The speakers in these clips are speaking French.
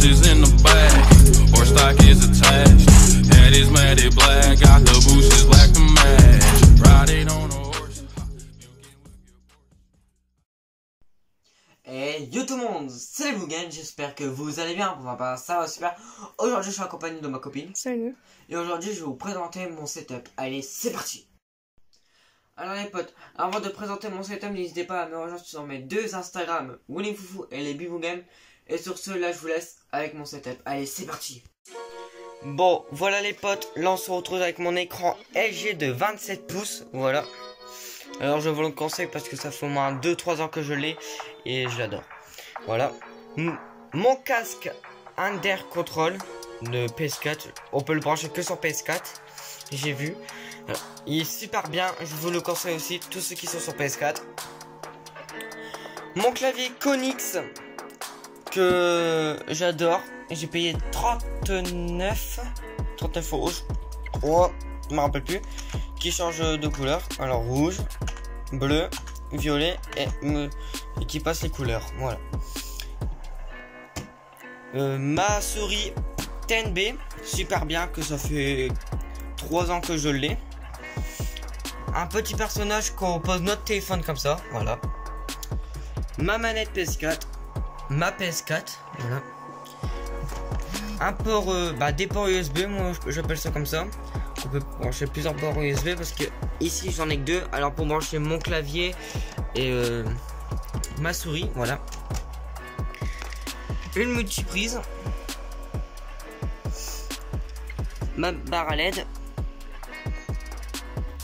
horses in the back, horse stock is attached. Head is matted black, got the bushes black to match. Riding on a horse. Et yo tout le monde, c'est Bougan, j'espère que vous allez bien, enfin bah, ça va super. Aujourd'hui je suis accompagné de ma copine Salut. et aujourd'hui je vais vous présenter mon setup. Allez, c'est parti Alors les potes, avant de présenter mon setup, n'hésitez pas à me rejoindre sur mes deux Instagram, Winning Foufou et les Bibou Games. Et sur ce, là je vous laisse avec mon setup. Allez, c'est parti Bon, voilà les potes, là on se retrouve avec mon écran LG de 27 pouces, voilà. Alors je vous le conseille parce que ça fait au moins 2-3 ans que je l'ai et je l'adore. Voilà. Mon casque Under Control de PS4, on peut le brancher que sur PS4, j'ai vu. Il est super bien, je vous le conseille aussi, tous ceux qui sont sur PS4. Mon clavier Konix que j'adore, j'ai payé 39 39 euros, je crois, je me rappelle plus, qui change de couleur. Alors rouge, bleu, violet et, et qui passe les couleurs. Voilà. Euh, ma souris 10B, super bien, que ça fait 3 ans que je l'ai. Un petit personnage qu'on pose notre téléphone comme ça, voilà. Ma manette PS4, ma PS4, voilà. Un port, euh, bah, des ports USB, moi j'appelle ça comme ça. On peut brancher plusieurs ports USB parce que ici j'en ai que deux. Alors pour brancher mon clavier et euh, ma souris, voilà. Une multiprise. Ma barre à LED.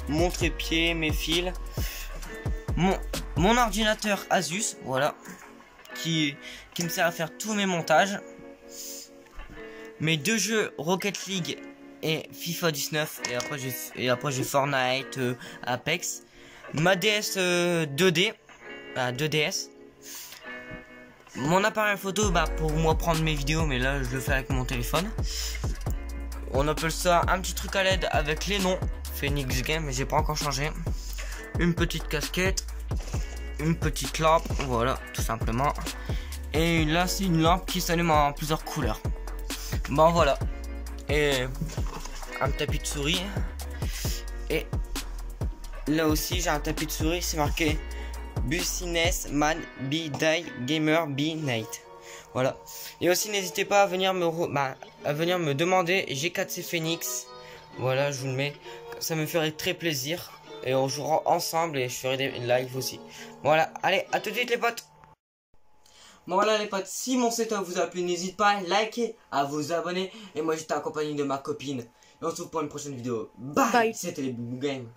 Mon trépied, mes fils. Mon, mon ordinateur Asus, voilà. Qui, qui me sert à faire tous mes montages. Mes deux jeux Rocket League et FIFA 19 et après j'ai et après j'ai Fortnite, euh, Apex, ma DS euh, 2D, bah, 2DS. Mon appareil photo bah pour moi prendre mes vidéos mais là je le fais avec mon téléphone. On appelle ça un petit truc à LED avec les noms Phoenix Game mais j'ai pas encore changé. Une petite casquette, une petite lampe, voilà tout simplement. Et là c'est une lampe qui s'allume en plusieurs couleurs. Bon voilà. Et un tapis de souris. Et là aussi j'ai un tapis de souris, c'est marqué Business Man Be Die Gamer Be Night. Voilà. Et aussi n'hésitez pas à venir me bah, à venir me demander G4C Phoenix. Voilà, je vous le mets. Ça me ferait très plaisir. Et on jouera ensemble et je ferai des lives aussi. Voilà, allez, à tout de suite les potes Bon voilà les potes, si mon setup vous a plu, n'hésitez pas à liker, à vous abonner. Et moi j'étais accompagné de ma copine. Et on se retrouve pour une prochaine vidéo. Bye, Bye. C'était les Boubou Games.